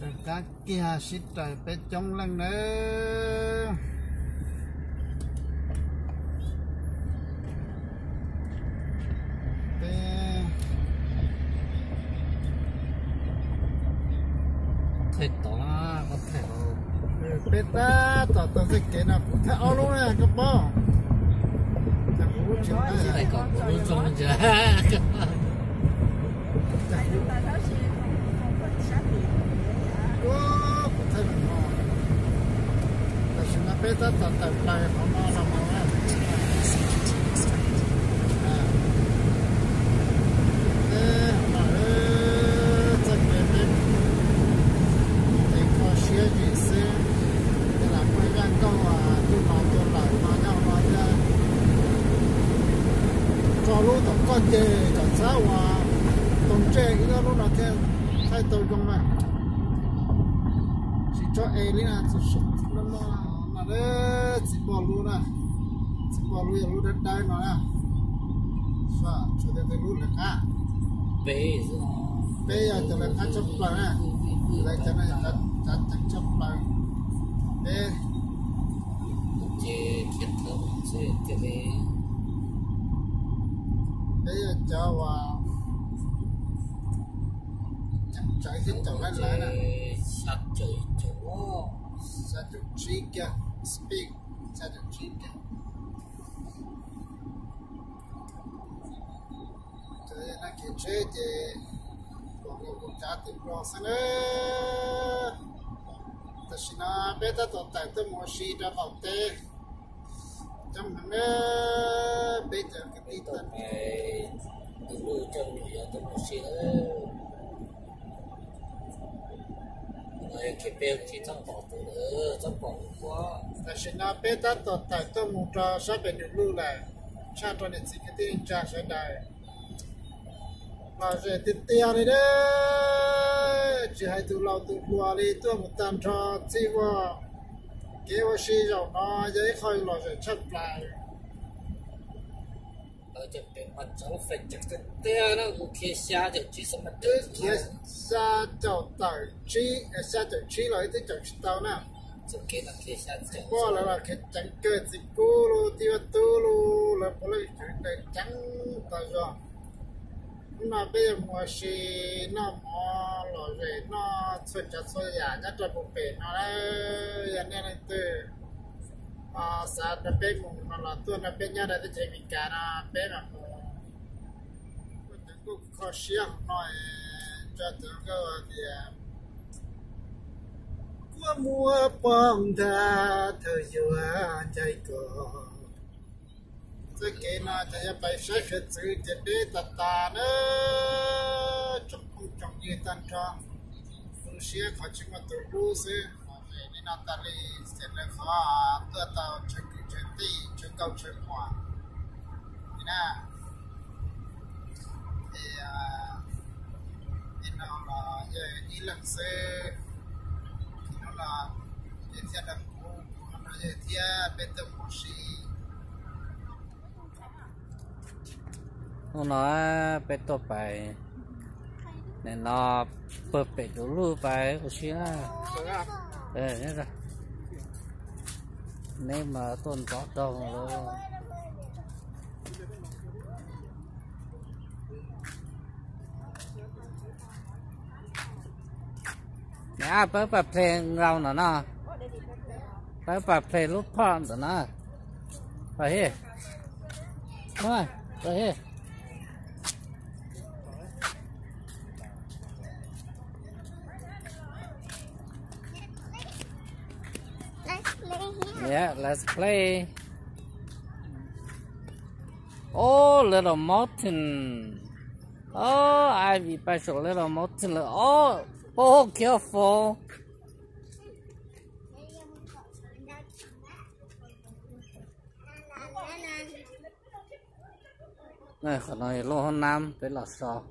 Trời cá kia xịt trời bé trông lần nữa thầy tỏ có thể bé ta tỏ tỏ cái nào cũng theo luôn nè các bố Thằng bố chịu thầy này có cũng trong mình chưa Ủa, cũng thấy mình ngon Tại sao nó bé ta tỏ tỏ lại không ngon làm ngon á À. Ê, mà ê, chắc bé bé thì có xía gì xí thì là quay ra câu à tôi nói tôi lại mà nhau nói ra cho lúc tổng con chê còn sao à tổng chê cái đó lúc nào theo thay tôi không mà chỉ cho e đi nè chỉ sụp nó mà mà đấy chỉ bỏ luôn nè chỉ bỏ luôn lúc đất đai nó nè sao cho đến cái lúc này cả về bây giờ cho nên ăn chấp lại nè lại cho nên ăn ăn ăn chấp lại để chế thiết thở chế cái này bây giờ cho vào chẳng chạy tiếp tục lên lại nè sát trời chỗ sa được trí kia speak sa được trí kia cho nên là cái chế thì bọn người cũng trả tiền lo xin nữa ta xin na bé ta tụt tại tôi mua xí ra vào tê trong hàng nữa bây giờ cái đi tôi tận phải từ lưu trong nhà tôi một xí nữa rồi cái bèo chỉ trong bỏ từ nữa trong bỏ quá ta xin na bé ta tụt tại tôi mua cho sắp bên được lưu lại cha cho nên chỉ cái tiền cha sẽ đại mà sẽ tiền tiền này đấy chỉ hay tu lao tu lúa đi tu một tàn cho chỉ vào kế vào xí rồi nó dễ khơi lo sẽ chấp lại ở trong bên mặt cháu phải chắc cái tia nó cũng kia xa được chỉ xong mà chứ kia xa chậu tỏi chi xa chậu chi lại tới chậu tàu nè. Chỗ kia là kia xa chỗ qua là là cái trắng cơ chỉ cú lu tiêu tu lu là có lấy chuyện này trắng tao rồi mà bây giờ mùa xì nó mò lò nó xuất cho xuất nhà nhất là một bể nó đấy giờ nên là từ à sao bé mùng nó là tôi nó bé nhà đây thì mình cả nó bé mà cũng cũng khó xiang nói cho tôi cái gì qua mùa bom ta thời giờ chạy cờ thế kia nó chạy bay sẽ khởi sự chạy đi tạt tà nữa trong không trong như tan cho tôi xia khó chịu mà tôi lu sẽ nên nó ta đi sẽ là khó tôi tao chơi cái chơi tí chơi câu chơi hoa nè. Thì à thì nó là đi lần xe nó là đến xe đập cũ nó là giờ bên tàu xí nó nói bé tổ bài nên nó bật bé đủ lưu bài của chị là ờ nhớ ra nếu mà tuần có đâu rồi nè bớt bậtเพลงเราหน่อยนะไปป Yeah, let's play. Oh, little mountain. Oh, Ivy special little mountain. Oh, oh, careful. Này, khả năng lô hôn nam với là sò.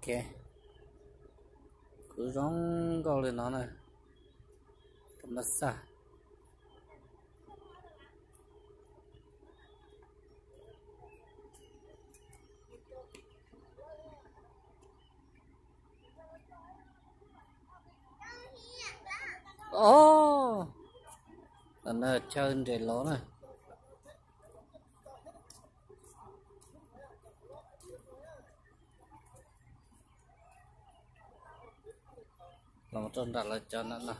Ok. Cứ giống câu lên nó này. Cảm ô tận là chơi để lỗ này lòng trơn đặt là cho nó nè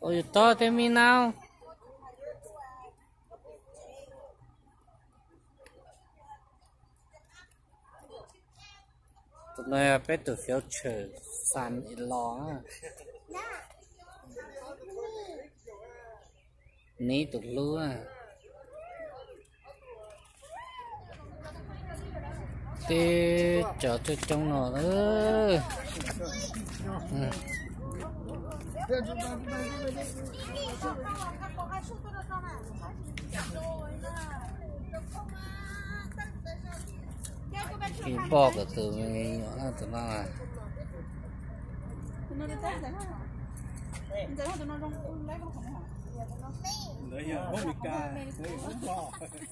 ôi to thế mi nào tụi này bé tụi phiếu chờ sàn ít lo á ní tụt lúa. Tê chờ cho trong nó nữa ừ. cái bò của từ mình nhỏ là tụi nó là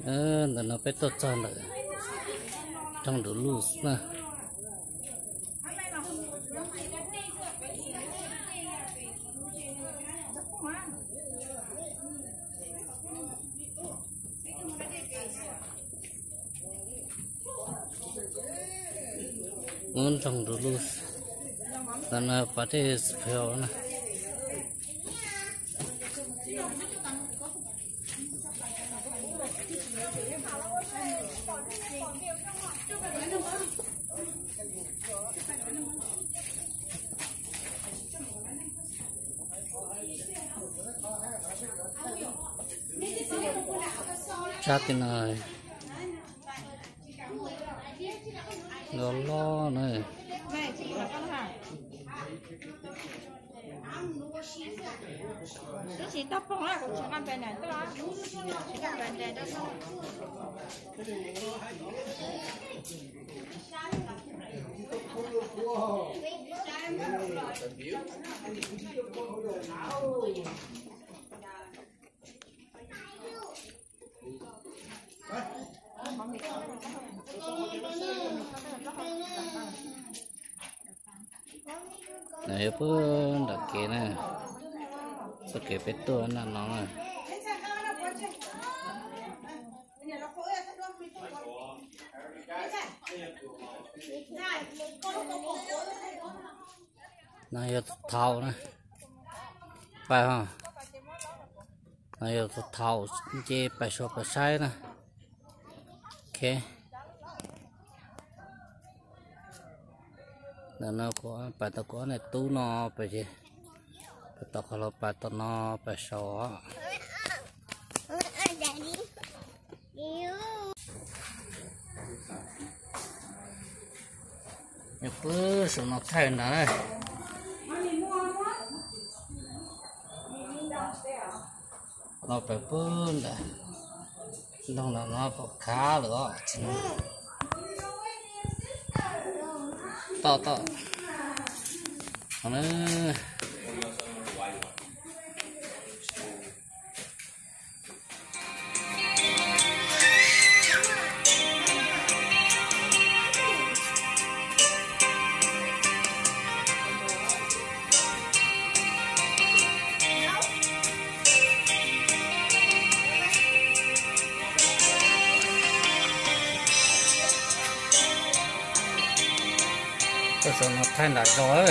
ờ là nó phải tốt cho nữa trong đủ lúa ngon muốn trồng đủ lúa là nó thế phèo nè chát tin ơi nó lo này. Này chị là con hàng Chứ chị tóc không là cũng chỉ ăn bên này, tức là này đó này. Pun kê kena tua nè anak nong này giờ thau nè phải không? Này giờ thau chỉ phải số phải sai nè ok. นั่นเราก็ปัตตะก้อนในตู้นอไปจีปตตะกอไปตะนอไปชอเนี่ยปุ๊บสนอกไทยนะเราไปปุ๊บนะลยต้องเราเราปกขาหรือว่ nữa to to nó cái số nó thay lại rồi.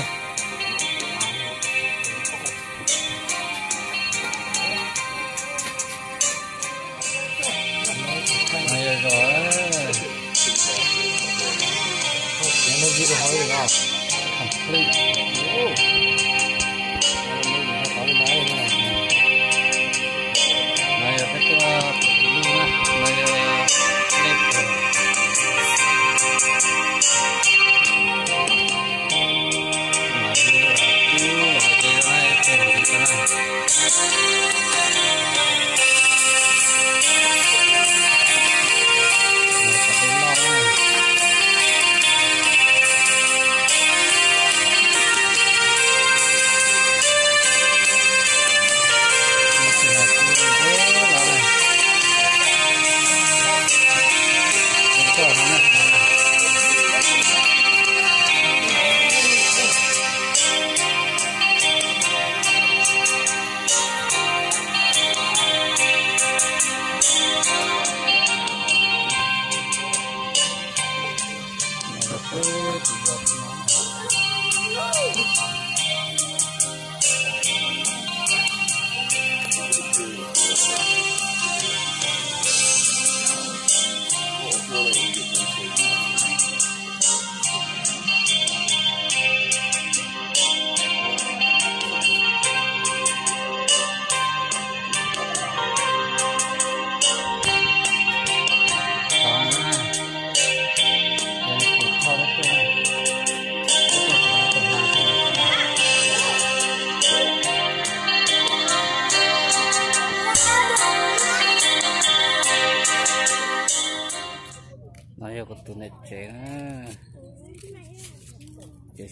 Này rồi nó đi được hỏi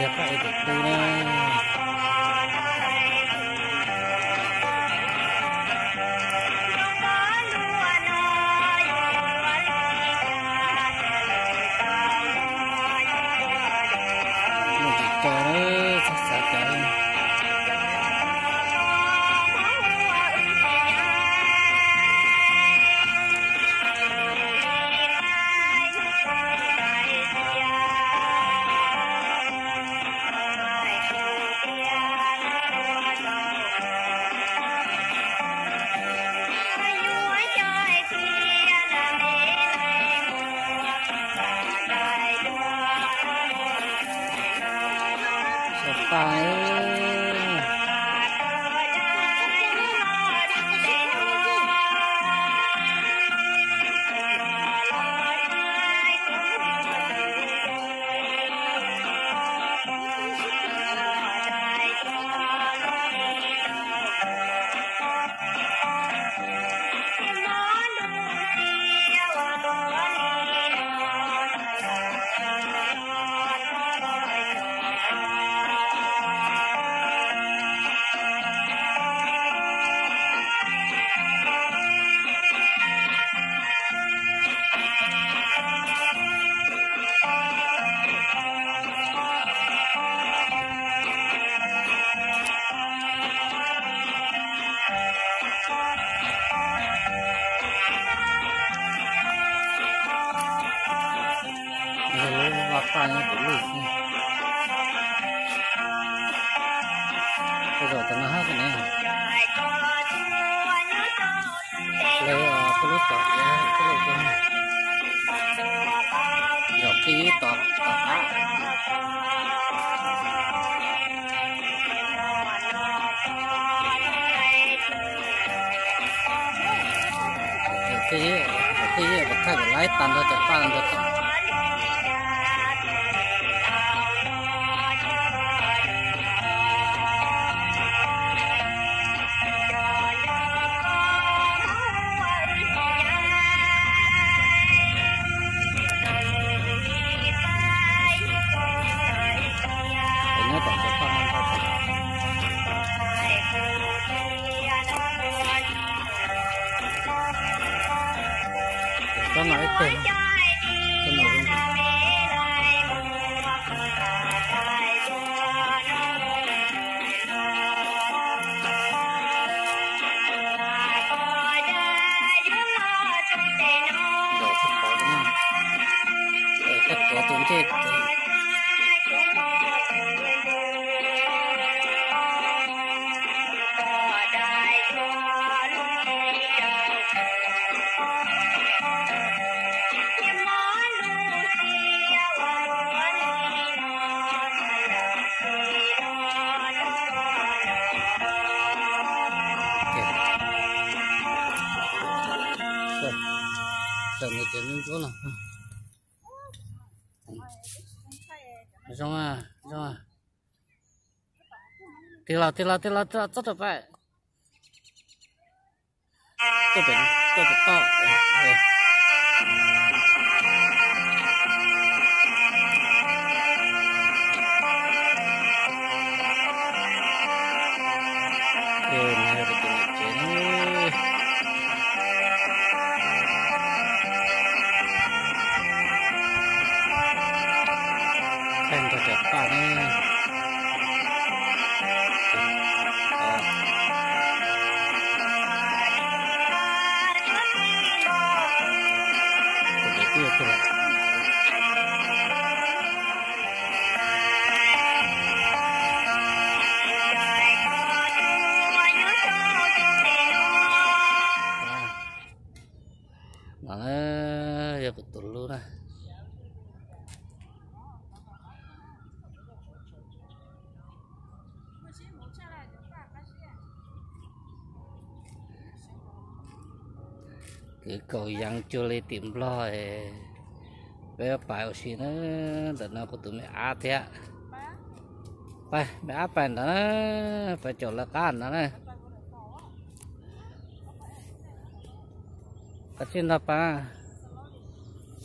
gặp phải thì phải được 哎 Rồi lắp tay nó cũng lụt nha. Bây giờ tao nó hát cái này. Lấy ờ, cái lúc tọt ra, cái lúc đó. Rồi cái tọt tọt á. Rồi cái cái cái thay cái lái tàn ra chạy pha ra chạy. Để Rồi người tiền lên chỗ nào. Xong à, xong à. Tiếp là, tiếp là, tiếp là, tiếp là, rất cầu yang cho lấy tìm lo giờ phải ở xin nữa đợt nào có tụi mày á thế phải mày á phải đó phải chỗ là can đó này. Cái chuyện đó pa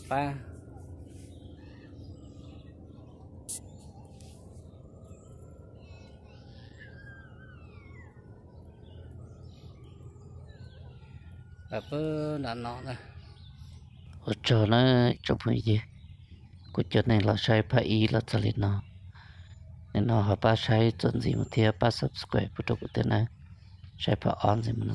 pa bà bơ đã nó nè ở chỗ nó trong cái gì? Cái chỗ này là sai phải y là cho lên nó nên nó họ ba sai chuẩn gì mà thiệt ba subscribe bắt đầu cái này sai phải on gì mà nó